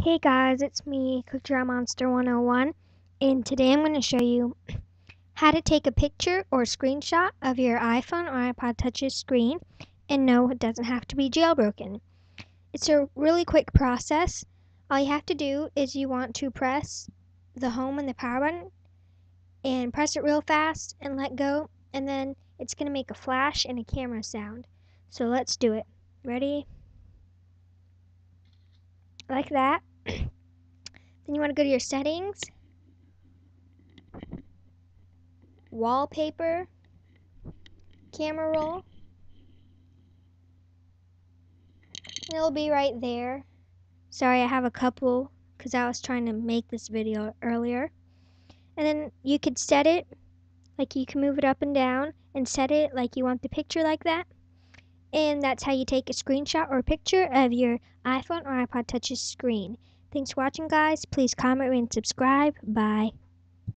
Hey guys, it's me, Cookie Monster 101, and today I'm going to show you how to take a picture or screenshot of your iPhone or iPod Touch's screen, and no, it doesn't have to be jailbroken. It's a really quick process. All you have to do is you want to press the home and the power button, and press it real fast and let go, and then it's going to make a flash and a camera sound. So let's do it. Ready? Like that. Then you want to go to your settings, wallpaper, camera roll. It'll be right there. Sorry, I have a couple because I was trying to make this video earlier. And then you could set it, like you can move it up and down and set it like you want the picture like that. And that's how you take a screenshot or a picture of your iPhone or iPod Touch's screen. Thanks for watching, guys. Please comment and subscribe. Bye.